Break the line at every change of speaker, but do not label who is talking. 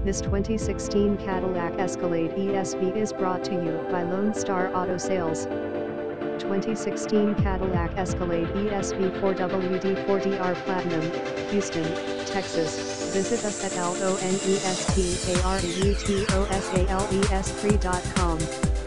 This 2016 Cadillac Escalade ESV is brought to you by Lone Star Auto Sales. 2016 Cadillac Escalade ESV 4WD4DR Platinum, Houston, Texas. Visit us at lonestars3.com.